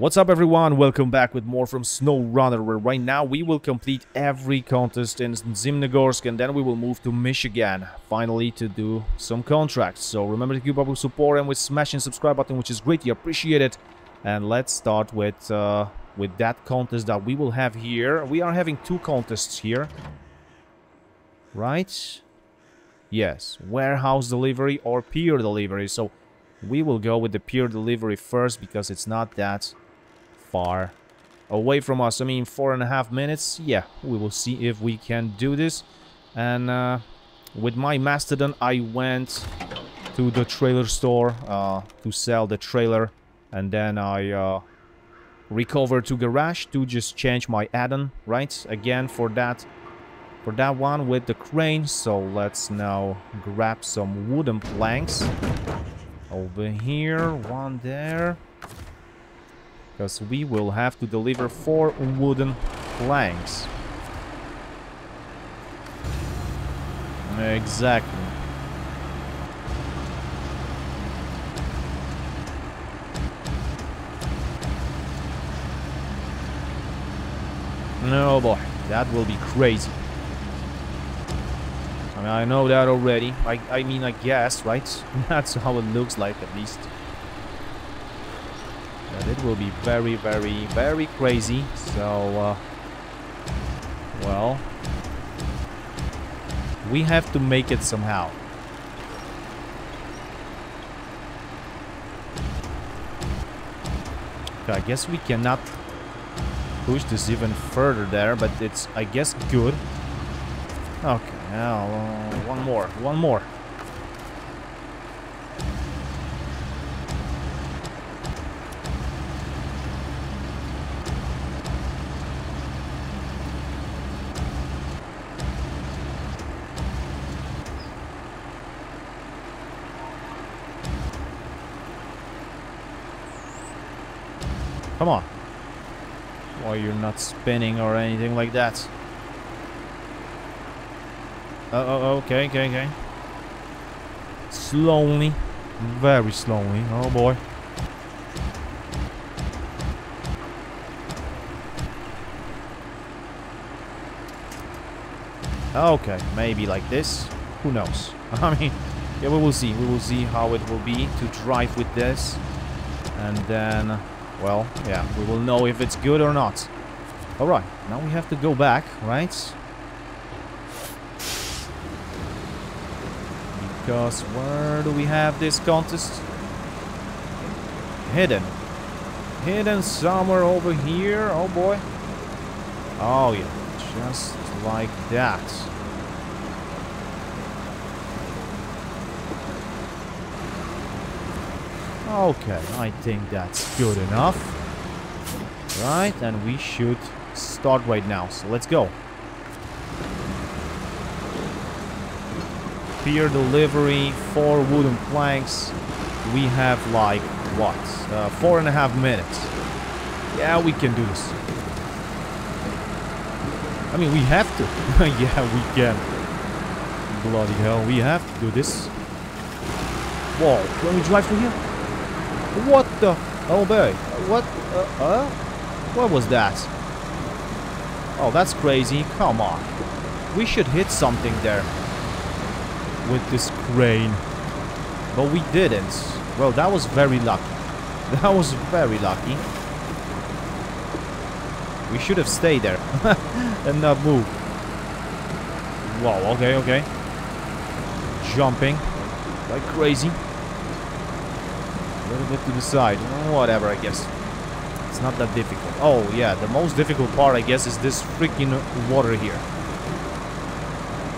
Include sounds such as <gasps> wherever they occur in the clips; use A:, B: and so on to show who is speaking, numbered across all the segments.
A: What's up everyone, welcome back with more from SnowRunner where right now we will complete every contest in Zimnegorsk and then we will move to Michigan finally to do some contracts. So remember to keep up with support and with smashing subscribe button which is greatly appreciated. And let's start with uh, with that contest that we will have here. We are having two contests here. Right? Yes, warehouse delivery or pier delivery. So we will go with the pier delivery first because it's not that far away from us. I mean, four and a half minutes. Yeah, we will see if we can do this. And uh, with my Mastodon, I went to the trailer store uh, to sell the trailer. And then I uh, recovered to garage to just change my add-on, right? Again, for that for that one with the crane. So let's now grab some wooden planks. Over here, one there because we will have to deliver four wooden planks. Exactly. No boy, that will be crazy. I mean, I know that already. I, I mean, I guess, right? <laughs> That's how it looks like, at least. Will be very, very, very crazy. So, uh, well, we have to make it somehow. I guess we cannot push this even further there, but it's, I guess, good. Okay, now, uh, one more, one more. Come on. Why you're not spinning or anything like that. Uh, oh, oh, okay, okay, okay. Slowly. Very slowly. Oh boy. Okay, maybe like this. Who knows? <laughs> I mean, yeah, we will see. We will see how it will be to drive with this. And then well, yeah, we will know if it's good or not. Alright, now we have to go back, right? Because where do we have this contest? Hidden. Hidden somewhere over here, oh boy. Oh yeah, just like that. Okay, I think that's good enough. Right, and we should start right now. So let's go. Pier delivery, four wooden planks. We have like, what? Uh, four and a half minutes. Yeah, we can do this. I mean, we have to. <laughs> yeah, we can. Bloody hell, we have to do this. Whoa, can we drive through here? What the? Oh boy. What? Uh, uh? What was that? Oh, that's crazy. Come on. We should hit something there. With this crane. But we didn't. Well, that was very lucky. <laughs> That was very lucky. We should have stayed there. <laughs> and not moved. Wow, okay, okay. Jumping. Like crazy. Little bit to the side. Whatever, I guess. It's not that difficult. Oh, yeah, the most difficult part, I guess, is this freaking water here.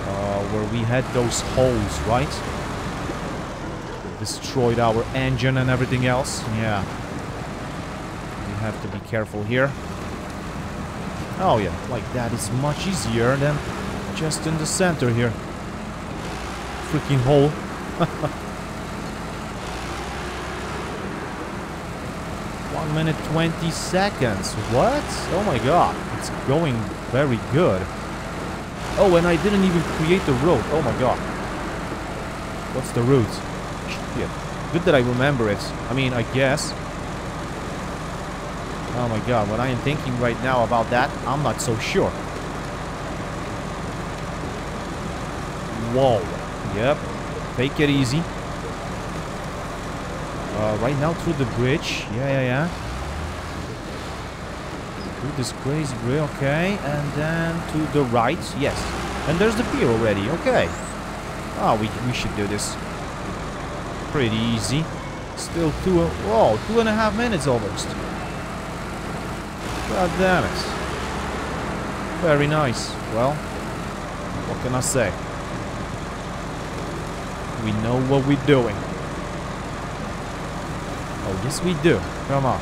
A: Uh, where we had those holes, right? Destroyed our engine and everything else. Yeah. We have to be careful here. Oh, yeah, like that is much easier than just in the center here. Freaking hole. <laughs> 1 minute 20 seconds. What? Oh my god. It's going very good. Oh, and I didn't even create the road. Oh my god. What's the route? Shit. Good that I remember it. I mean, I guess. Oh my god, what I am thinking right now about that, I'm not so sure. Whoa. Yep. Take it easy. Uh, right now through the bridge. Yeah, yeah, yeah. Through this crazy bridge. Okay. And then to the right. Yes. And there's the pier already. Okay. Oh, we, we should do this. Pretty easy. Still two... Whoa, two and a half minutes almost. God damn it. Very nice. Well, what can I say? We know what we're doing. Oh, yes we do. Come on.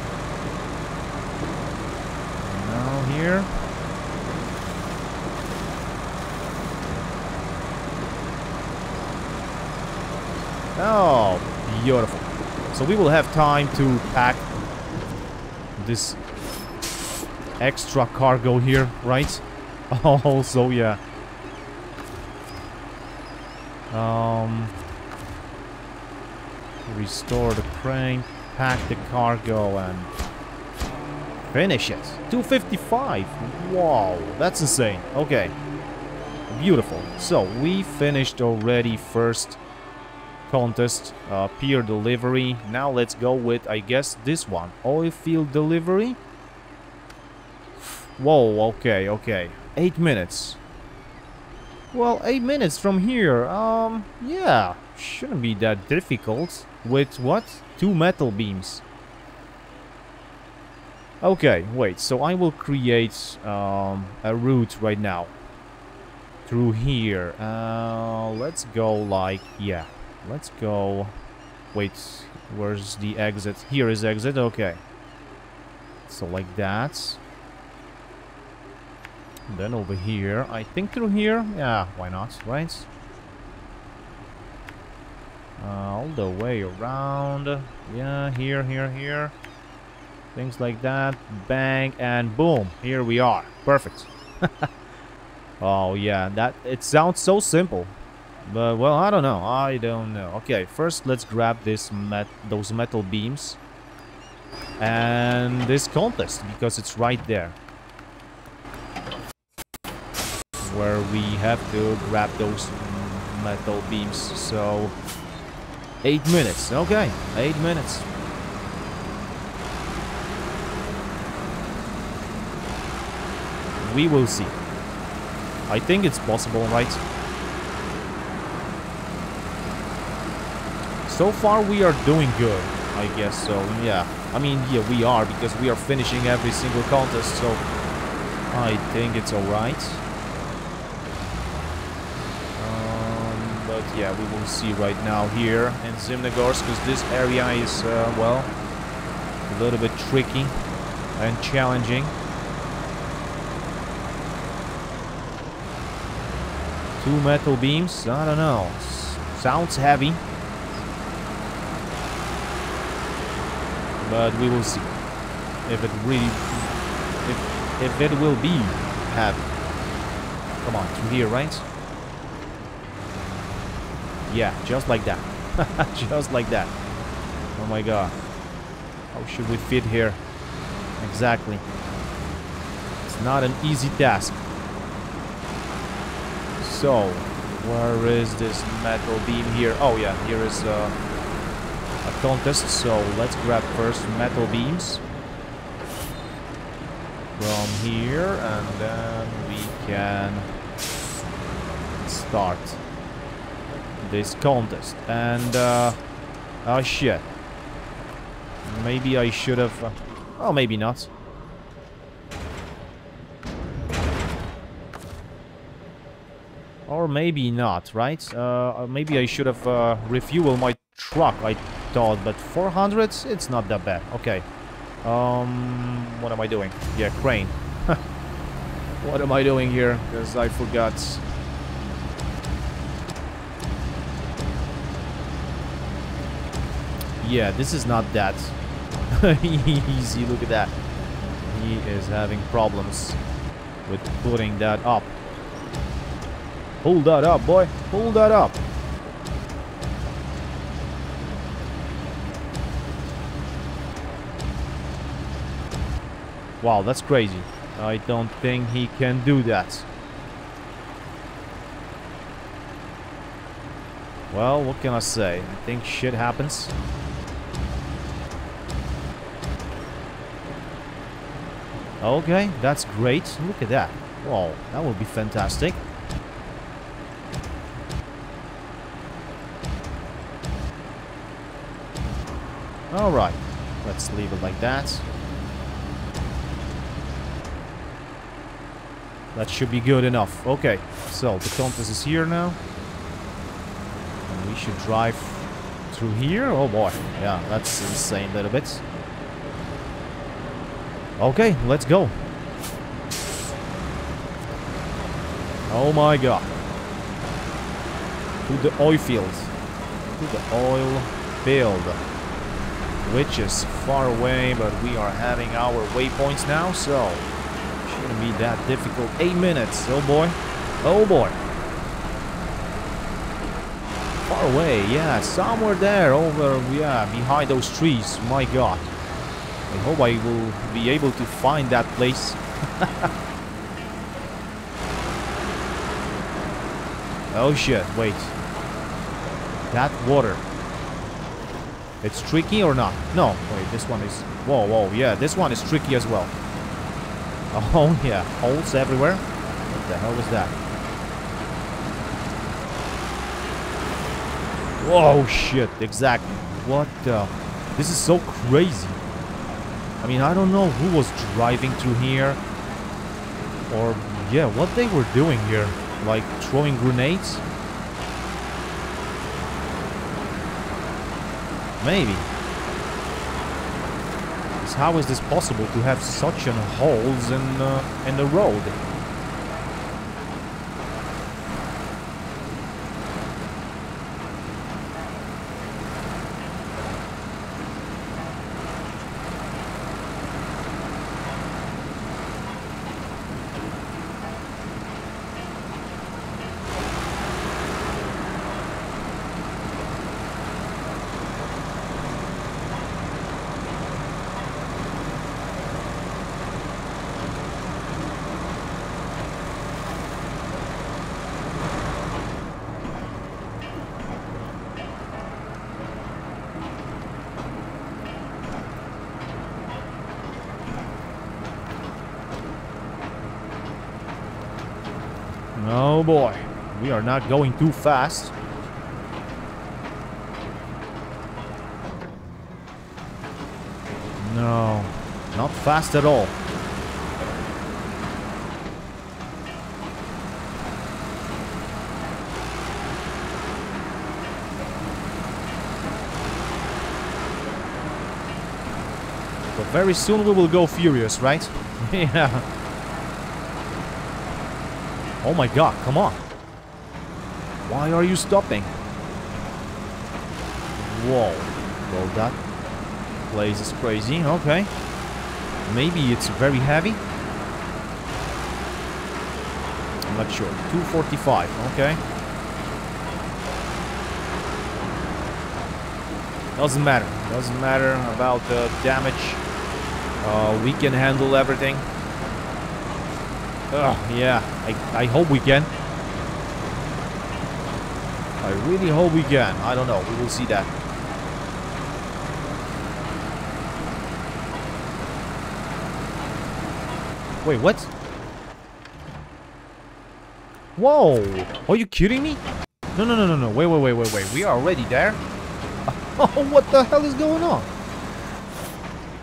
A: Now here. Oh, beautiful. So we will have time to pack this extra cargo here, right? <laughs> Also, yeah. Um, restore the crane, pack the cargo, and finish it. 255. Wow, that's insane. Okay, beautiful. So we finished already first contest, uh, pier delivery. Now let's go with, I guess, this one, oil field delivery. Whoa, okay, okay. Eight minutes. Well, eight minutes from here, um, yeah, shouldn't be that difficult. With what? Two metal beams. Okay, wait, so I will create um, a route right now. Through here. Uh, let's go like, yeah, let's go... Wait, where's the exit? Here is exit, okay. So like that. Then over here, I think through here, yeah, why not, right? Uh, all the way around, yeah, here, here, here. Things like that, bang, and boom, here we are, perfect. <laughs> oh yeah, that, it sounds so simple. But, well, I don't know, I don't know. Okay, first let's grab this met those metal beams. And this contest, because it's right there where we have to grab those metal beams. So, eight minutes. Okay, eight minutes. We will see. I think it's possible, right? So far we are doing good, I guess so, yeah. I mean, yeah, we are, because we are finishing every single contest, so I think it's alright. But yeah, we will see right now here in Zimnegorsk because this area is, uh, well, a little bit tricky and challenging. Two metal beams, I don't know. Sounds heavy. But we will see if it really, if, if it will be heavy. Come on, through here, right? Yeah, just like that. <laughs> just like that. Oh my god. How should we fit here? Exactly. It's not an easy task. So, where is this metal beam here? Oh yeah, here is uh, a contest. So let's grab first metal beams from here and then we can start this contest. And, uh, oh shit. Maybe I should have... Uh, oh, maybe not. Or maybe not, right? Uh, maybe I should have uh, refueled my truck, I thought, but 400? It's not that bad. Okay. Um, what am I doing? Yeah, crane. <laughs> what am I doing here? Because I forgot yeah, this is not that <laughs> easy. Look at that. He is having problems with putting that up. Pull that up, boy. Pull that up. Wow, that's crazy. I don't think he can do that. Well, what can I say? I think shit happens. Okay, that's great. Look at that. Wow, that would be fantastic. Alright, let's leave it like that. That should be good enough. Okay, so the compass is here now. And we should drive through here. Oh boy, yeah, that's insane a little bit. Okay, let's go. Oh my god. To the oil fields. To the oil field. Which is far away, but we are having our waypoints now, so shouldn't be that difficult. Eight minutes. Oh boy. Oh boy. Far away, yeah, somewhere there, over, yeah, behind those trees. My god. I hope I will be able to find that place. <laughs> oh shit, wait. That water. It's tricky or not? No, wait, this one is... Whoa, whoa, yeah, this one is tricky as well. Oh <laughs> yeah, holes everywhere. What the hell was that? Whoa, shit, exactly. What the... This is so crazy. I mean, I don't know who was driving through here. Or, yeah, what they were doing here. Like, throwing grenades? Maybe. How is this possible to have such an holes in, uh, in the road? Oh boy, we are not going too fast. No, not fast at all. But very soon we will go furious, right? <laughs> yeah. Oh my god, come on. Why are you stopping? Whoa. Well, that place is crazy. Okay. Maybe it's very heavy. I'm not sure. 245. Okay. Doesn't matter. Doesn't matter about the damage. Uh, we can handle everything. Oh, yeah. I, I hope we can. I really hope we can. I don't know. We will see that. Wait, what? Whoa! Are you kidding me? No, no, no, no, no. Wait, wait, wait, wait, wait. We are already there? Oh, <laughs> what the hell is going on?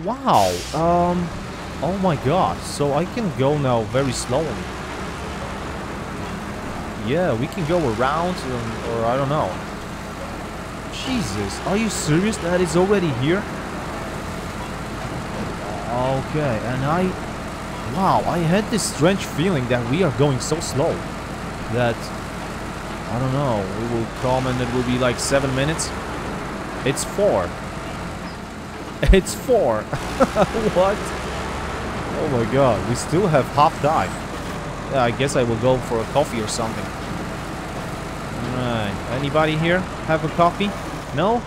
A: Wow. Um... Oh my god, so I can go now very slowly. Yeah, we can go around, um, or I don't know. Jesus, are you serious that it's already here? Okay, and I... Wow, I had this strange feeling that we are going so slow. That... I don't know, we will come and it will be like 7 minutes. It's 4. <laughs> It's 4. <laughs> what? Oh my god, we still have half time. Yeah, I guess I will go for a coffee or something. Alright, anybody here have a coffee? No?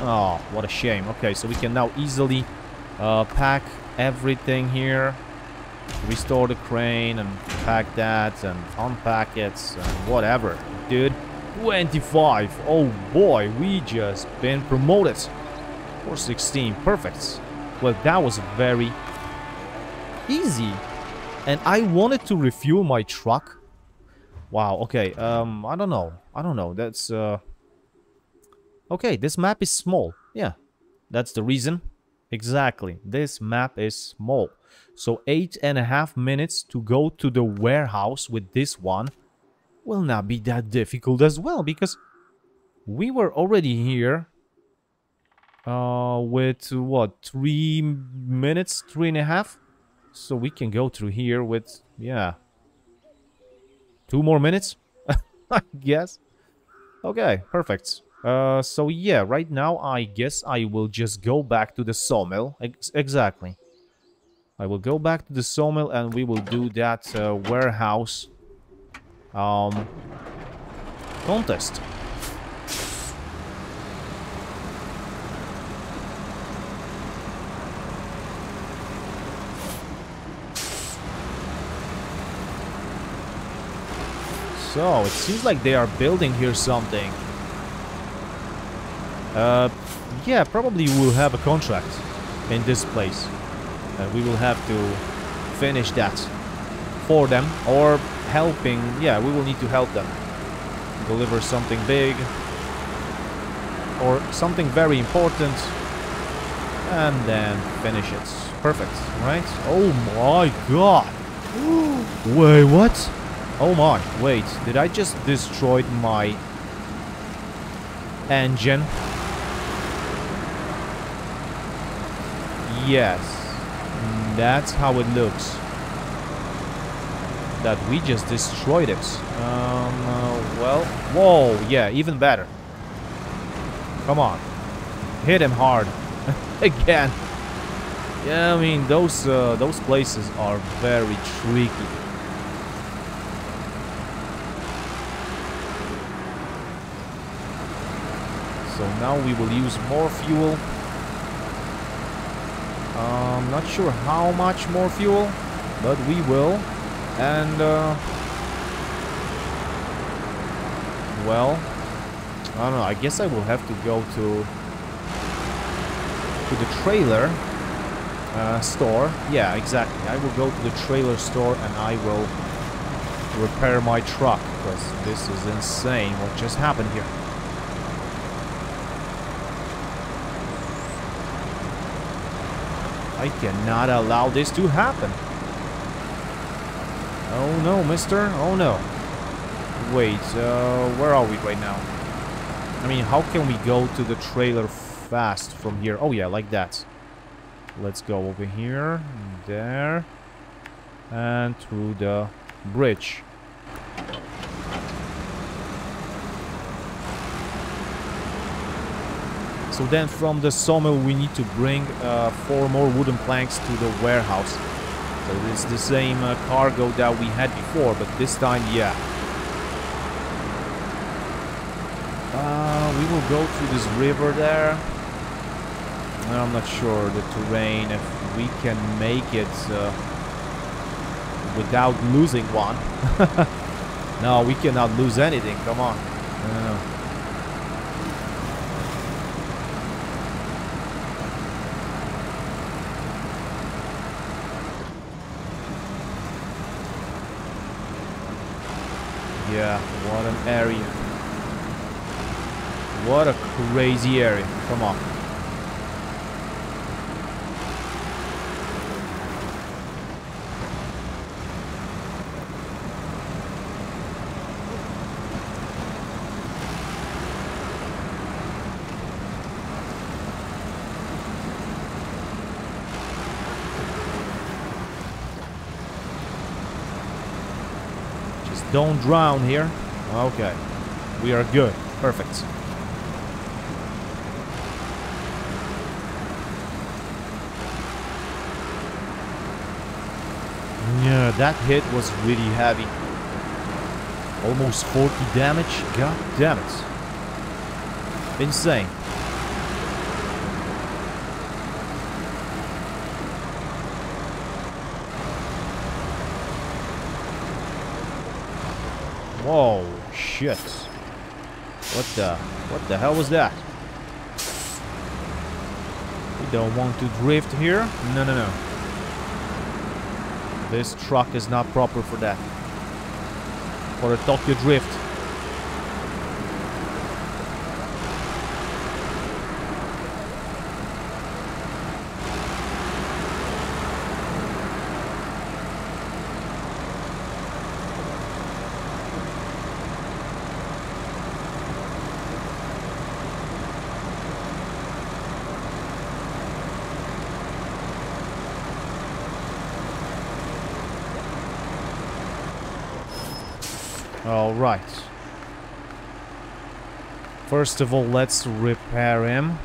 A: Oh, what a shame. Okay, so we can now easily uh, pack everything here. restore the crane and pack that and unpack it and whatever. Dude, 25. Oh boy, we just been promoted. 416, perfect. Well, that was very easy. And I wanted to refuel my truck. Wow, okay, um, I don't know. I don't know, that's, uh... Okay, this map is small. Yeah, that's the reason. Exactly, this map is small. So eight and a half minutes to go to the warehouse with this one will not be that difficult as well because we were already here uh, with what three minutes three and a half so we can go through here with yeah. Two more minutes? <laughs> I guess. Okay perfect. Uh, so yeah right now I guess I will just go back to the sawmill. Ex exactly. I will go back to the sawmill and we will do that uh, warehouse um, contest. So, it seems like they are building here something. Uh, yeah, probably we'll have a contract in this place. Uh, we will have to finish that for them or helping yeah we will need to help them deliver something big or something very important and then finish it perfect right oh my god <gasps> wait what oh my wait did I just destroyed my engine yes that's how it looks. That we just destroyed it. Um, uh, well, whoa, yeah, even better. Come on. Hit him hard. <laughs> Again. Yeah, I mean, those, uh, those places are very tricky. So now we will use more fuel I'm not sure how much more fuel, but we will. And, uh, well, I don't know, I guess I will have to go to, to the trailer uh, store. Yeah, exactly. I will go to the trailer store and I will repair my truck, because this is insane what just happened here. I cannot allow this to happen. Oh no, mister. Oh no. Wait, uh, where are we right now? I mean, how can we go to the trailer fast from here? Oh yeah, like that. Let's go over here, there, and through the bridge. So then from the sawmill we need to bring uh, four more wooden planks to the warehouse. So it's the same uh, cargo that we had before, but this time, yeah. Uh, we will go through this river there. I'm not sure the terrain, if we can make it uh, without losing one. <laughs> no, we cannot lose anything, come on. Yeah, what an area. What a crazy area. Come on. Don't drown here. Okay. We are good. Perfect. Yeah, that hit was really heavy. Almost 40 damage. God damn it. Insane. Whoa, shit. What the, what the hell was that? We don't want to drift here. No, no, no. This truck is not proper for that. For a Tokyo Drift. All right. First of all, let's repair him.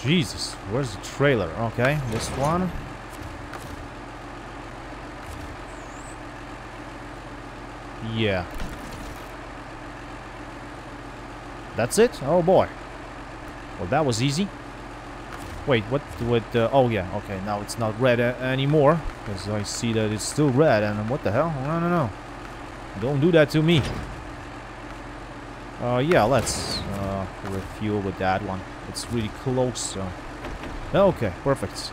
A: Jesus, where's the trailer? Okay, this one. Yeah. That's it? Oh boy. Well, that was easy. Wait, what? What? Uh, oh yeah. Okay, now it's not red uh, anymore because I see that it's still red. And what the hell? No, no, no! Don't do that to me. Uh, yeah, let's uh, refuel with that one. It's really close. So. Okay, perfect.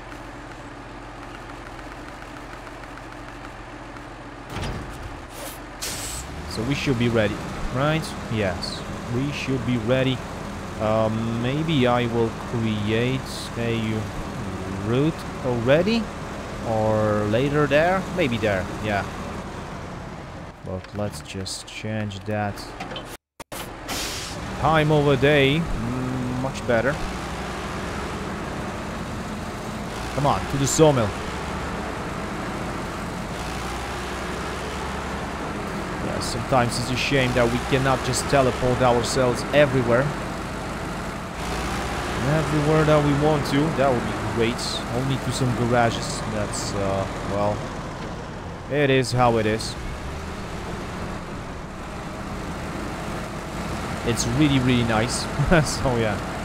A: So we should be ready, right? Yes, we should be ready. Um, maybe I will create a route already or later there maybe there yeah but let's just change that time of a day mm, much better come on to the sawmill yeah sometimes it's a shame that we cannot just teleport ourselves everywhere everywhere that we want to. That would be great. Only to some garages. That's, uh, well, it is how it is. It's really, really nice. <laughs> so, yeah.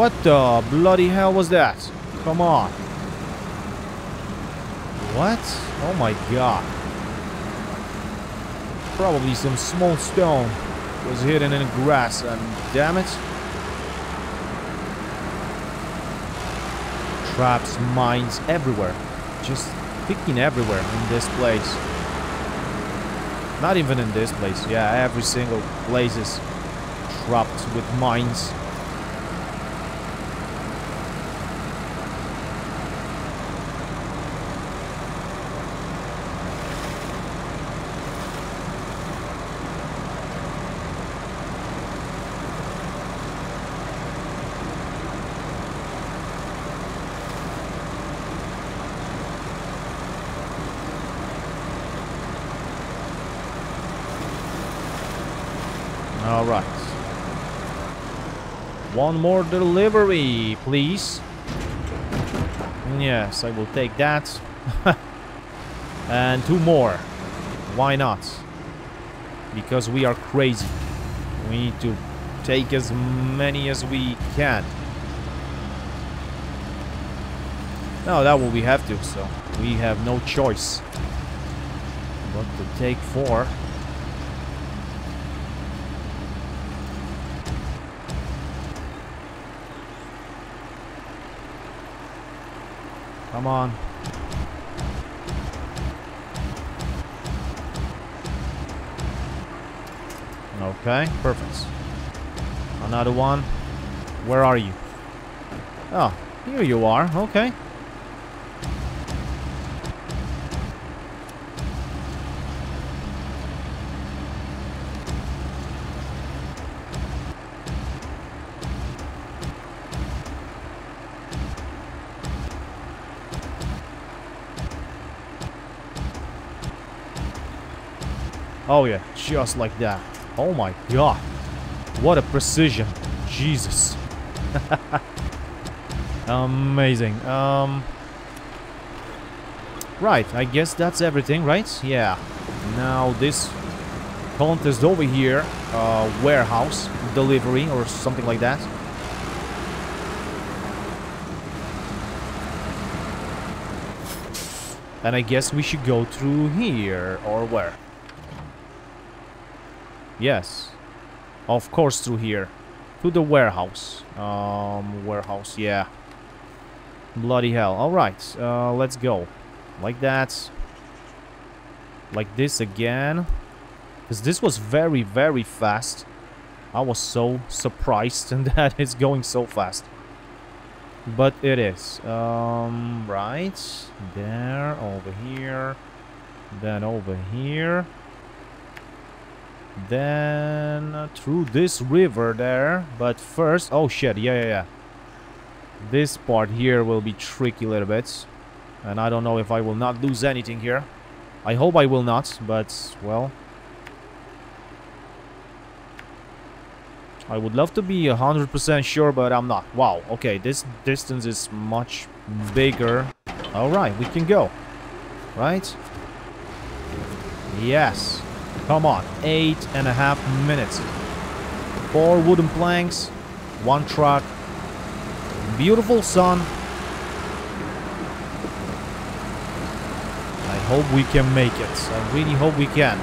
A: What the bloody hell was that? Come on. What? Oh my god. Probably some small stone was hidden in the grass and damn it. Traps, mines everywhere. Just picking everywhere in this place. Not even in this place. Yeah, every single place is trapped with mines. All right. One more delivery, please. Yes, I will take that. <laughs> and two more. Why not? Because we are crazy. We need to take as many as we can. No, that will we have to, so we have no choice but to take four. Come on. Okay, perfect. Another one. Where are you? Oh, here you are. Okay. Oh yeah, just like that. Oh my god. What a precision. Jesus. <laughs> Amazing. Um, right, I guess that's everything, right? Yeah. Now this contest over here, uh, warehouse delivery or something like that. And I guess we should go through here, or where? Yes. Of course through here. To the warehouse. Um, warehouse, yeah. Bloody hell. Alright, uh, let's go. Like that. Like this again. Because this was very, very fast. I was so surprised <laughs> that it's going so fast. But it is. Um, right. There, over here. Then over here. Then uh, through this river there. But first... Oh, shit. Yeah, yeah, yeah. This part here will be tricky a little bit. And I don't know if I will not lose anything here. I hope I will not, but, well... I would love to be 100% sure, but I'm not. Wow, okay, this distance is much bigger. Alright, we can go. Right? Yes. Come on, eight and a half minutes. Four wooden planks, one truck, beautiful sun. I hope we can make it. I really hope we can.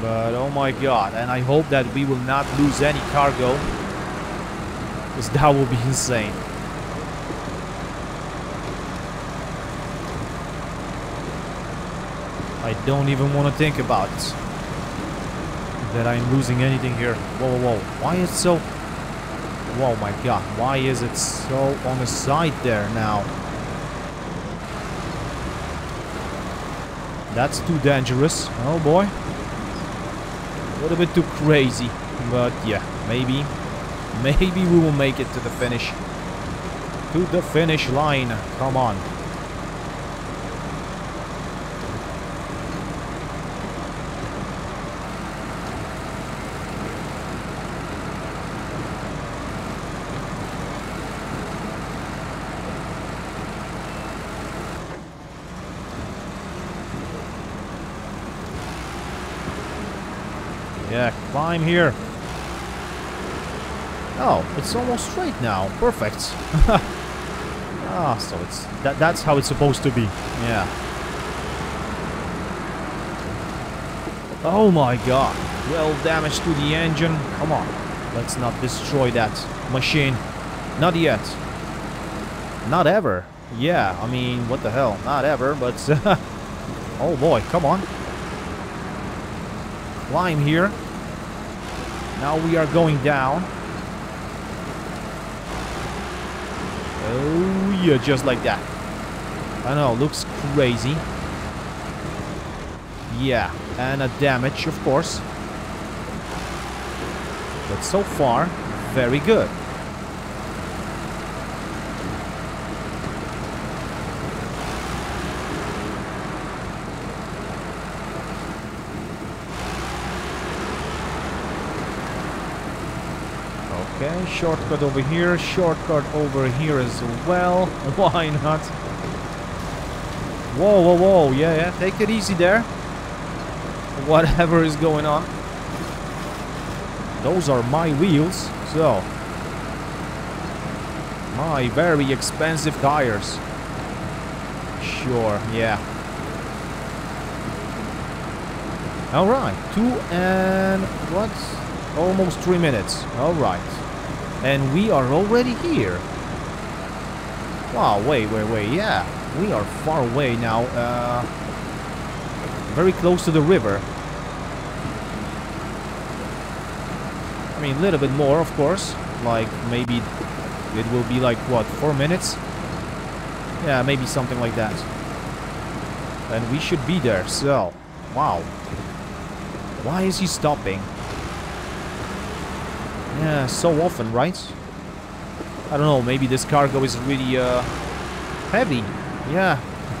A: But oh my god, and I hope that we will not lose any cargo. Because that would be insane. I don't even want to think about. That I'm losing anything here. Whoa, whoa, whoa. Why is so... Whoa, my god. Why is it so on the side there now? That's too dangerous. Oh boy. A little bit too crazy. But yeah, maybe. Maybe we will make it to the finish. To the finish line. Come on. Yeah, climb here. Oh, it's almost straight now. Perfect. <laughs> ah, so it's that that's how it's supposed to be. Yeah. Oh my god. Well damage to the engine. Come on. Let's not destroy that machine. Not yet. Not ever. Yeah, I mean, what the hell? Not ever, but... <laughs> oh boy, come on. Climb here. Now we are going down. Oh yeah, just like that. I know, looks crazy. Yeah, and a damage, of course. But so far, very good. Okay, shortcut over here, shortcut over here as well. <laughs> Why not? Whoa, whoa, whoa, yeah, yeah, take it easy there. Whatever is going on. Those are my wheels, so... My very expensive tires. Sure, yeah. Alright, two and... what? Almost three minutes. Alright. And we are already here. Wow, wait, wait, wait, yeah. We are far away now. Uh, very close to the river. I mean, a little bit more, of course. Like, maybe it will be like, what, four minutes? Yeah, maybe something like that. And we should be there, so... Wow. Why is he stopping? Yeah, so often, right? I don't know, maybe this cargo is really, uh, heavy. Yeah. <laughs>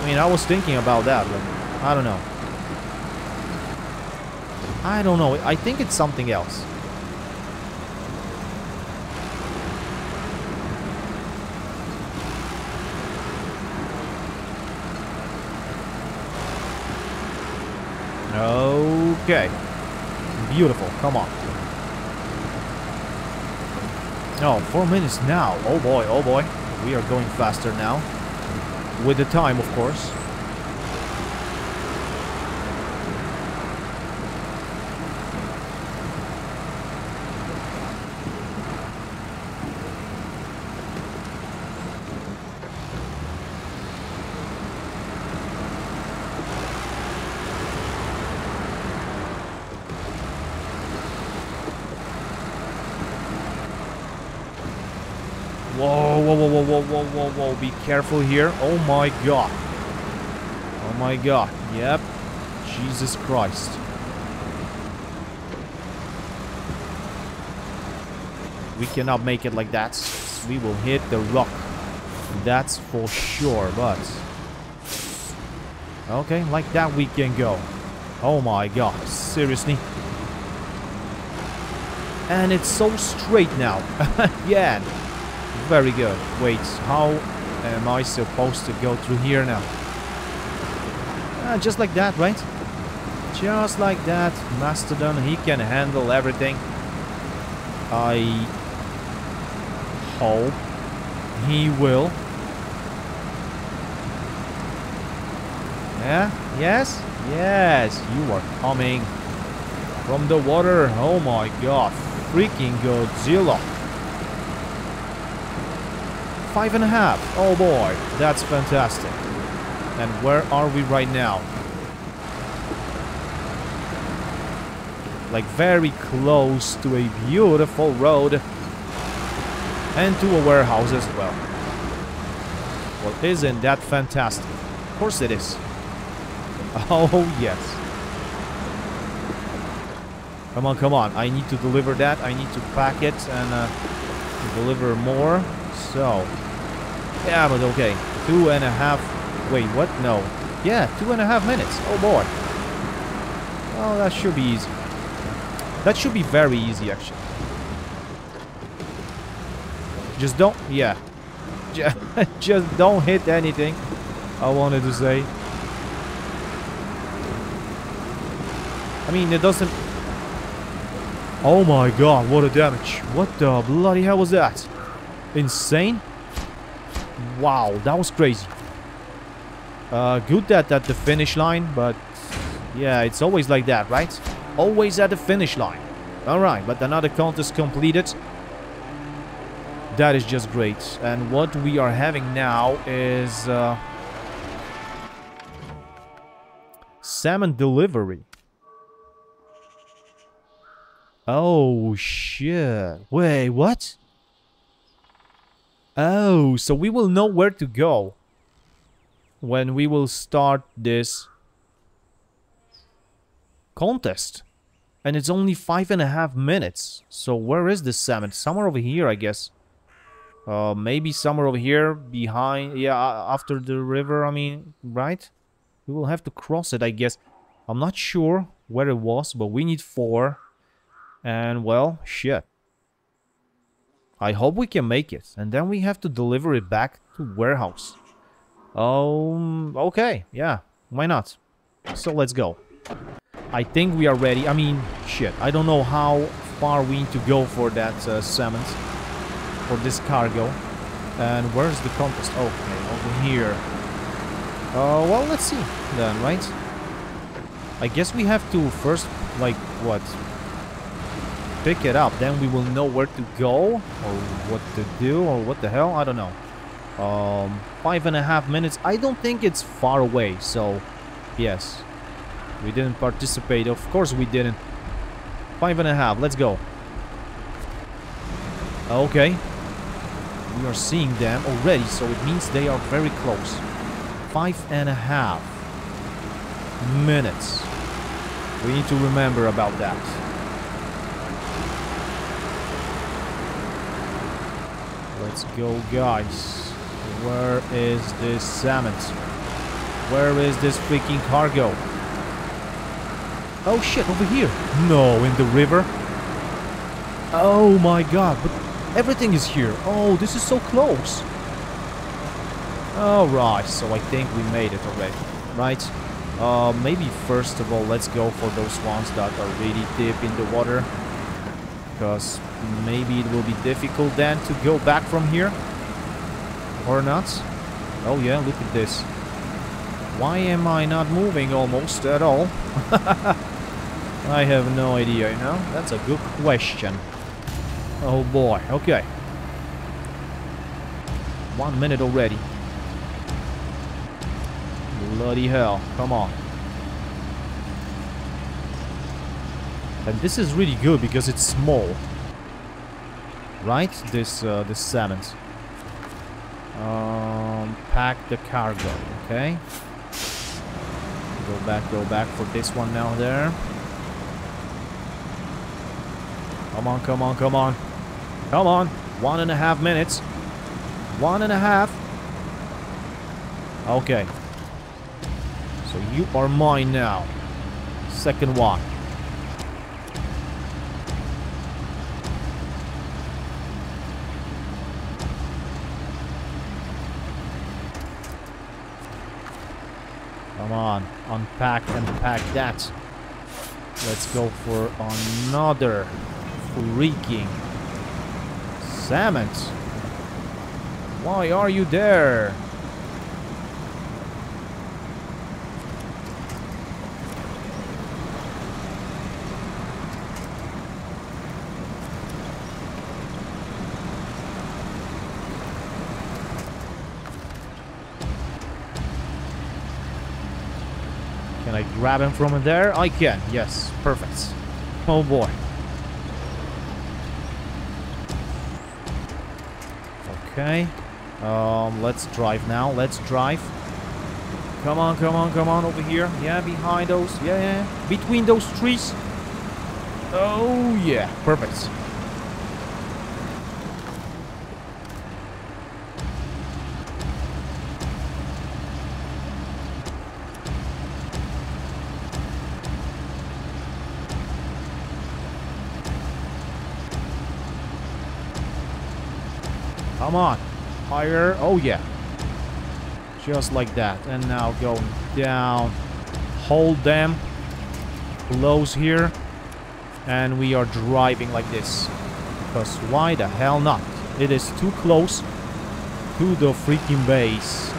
A: I mean, I was thinking about that, but I don't know. I don't know. I think it's something else. Okay. Beautiful. Come on. No, oh, four minutes now. Oh boy, oh boy. We are going faster now. With the time, of course. Whoa, whoa, whoa, whoa, whoa, whoa, whoa, whoa. Be careful here. Oh my god. Oh my god. Yep. Jesus Christ. We cannot make it like that. We will hit the rock. That's for sure, but... Okay, like that we can go. Oh my god, seriously? And it's so straight now. <laughs> yeah, very good. Wait, how am I supposed to go through here now? Uh, just like that, right? Just like that. Mastodon, he can handle everything. I hope he will. Yeah? Yes? Yes, you are coming from the water. Oh my god. Freaking Godzilla. Five and a half. Oh boy, that's fantastic. And where are we right now? Like very close to a beautiful road. And to a warehouse as well. Well, isn't that fantastic? Of course it is. <laughs> Oh, yes. Come on, come on. I need to deliver that. I need to pack it and uh, deliver more. So, yeah, but okay. Two and a half... Wait, what? No. Yeah, two and a half minutes. Oh, boy. Oh, that should be easy. That should be very easy, actually. Just don't... Yeah. <laughs> Just don't hit anything. I wanted to say. I mean, it doesn't... Oh my god, what a damage. What the bloody hell was that? Insane? Wow, that was crazy. Uh, good that at the finish line, but yeah, it's always like that, right? Always at the finish line. Alright, but another contest completed. That is just great. And what we are having now is... Uh, salmon delivery. Oh, shit. Wait, what? Oh, so we will know where to go when we will start this contest. And it's only five and a half minutes. So where is this salmon? Somewhere over here, I guess. Uh, maybe somewhere over here behind, yeah, after the river, I mean, right? We will have to cross it, I guess. I'm not sure where it was, but we need four. And, well, shit. I hope we can make it. And then we have to deliver it back to warehouse. Um, okay. Yeah, why not? So let's go. I think we are ready. I mean, shit. I don't know how far we need to go for that uh, cement. For this cargo. And where's the compass? Okay, over here. Uh, well, let's see then, right? I guess we have to first, like, what? Pick it up, then we will know where to go or what to do or what the hell, I don't know. Um, five and a half minutes, I don't think it's far away, so yes. We didn't participate, of course we didn't. Five and a half, let's go. Okay. We are seeing them already, so it means they are very close. Five and a half minutes. We need to remember about that. Let's go, guys. Where is this salmon? Where is this freaking cargo? Oh shit, over here. No, in the river. Oh my god, but everything is here. Oh, this is so close. Alright, so I think we made it already, right? Uh, maybe first of all, let's go for those ones that are really deep in the water. Because maybe it will be difficult then to go back from here. Or not. Oh yeah, look at this. Why am I not moving almost at all? <laughs> I have no idea, you know? That's a good question. Oh boy, okay. One minute already. Bloody hell, come on. And this is really good because it's small. Right? This uh, this cement. Um, pack the cargo, okay? Go back, go back for this one now there. Come on, come on, come on. Come on. One and a half minutes. One and a half. Okay. So you are mine now. Second one. Come on, unpack and pack that. Let's go for another freaking salmon. Why are you there? Grab him from there? I can, yes, perfect. Oh boy. Okay. Um, let's drive now. Let's drive. Come on, come on, come on over here. Yeah, behind those. Yeah, yeah. Between those trees. Oh, yeah. Perfect. Come on. Higher. Oh, yeah. Just like that. And now going down. Hold them. Close here. And we are driving like this. Because why the hell not? It is too close to the freaking base. <laughs>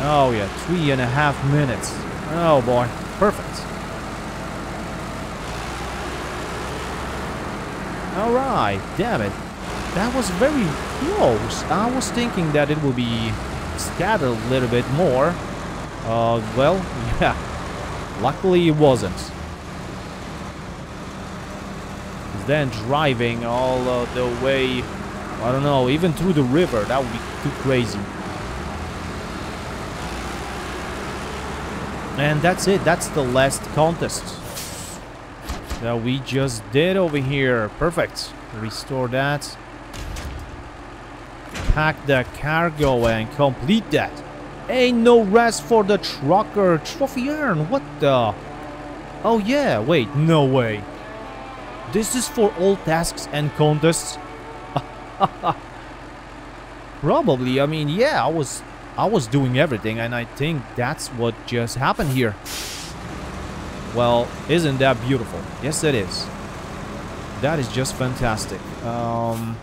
A: oh yeah, three and a half minutes. Oh boy, perfect. Damn it. That was very close. I was thinking that it would be scattered a little bit more. Uh, well, <laughs> yeah. Luckily it wasn't. Then driving all uh, the way, I don't know, even through the river, that would be too crazy. And that's it, that's the last contest that we just did over here. Perfect. Restore that. Pack the cargo and complete that. Ain't no rest for the trucker trophy urn. What the? Oh yeah, wait, no way. This is for all tasks and contests. <laughs> Probably, I mean, yeah, I was I was doing everything and I think that's what just happened here. Well, isn't that beautiful? Yes, it is. That is just fantastic. Um,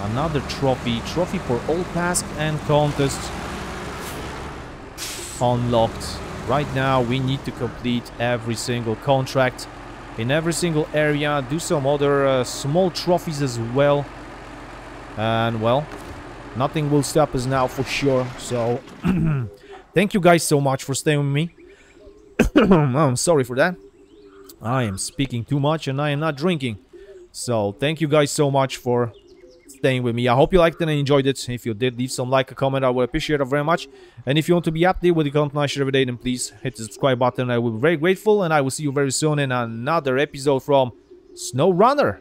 A: another trophy. Trophy for all tasks and contests unlocked. Right now, we need to complete every single contract in every single area. Do some other uh, small trophies as well. And, well, nothing will stop us now for sure. So, <clears throat> thank you guys so much for staying with me. <coughs> I'm sorry for that. I am speaking too much and I am not drinking. So thank you guys so much for staying with me. I hope you liked it and enjoyed it. If you did, leave some like, a comment. I would appreciate it very much. And if you want to be updated with the content I share every day, then please hit the subscribe button. I will be very grateful. And I will see you very soon in another episode from SnowRunner.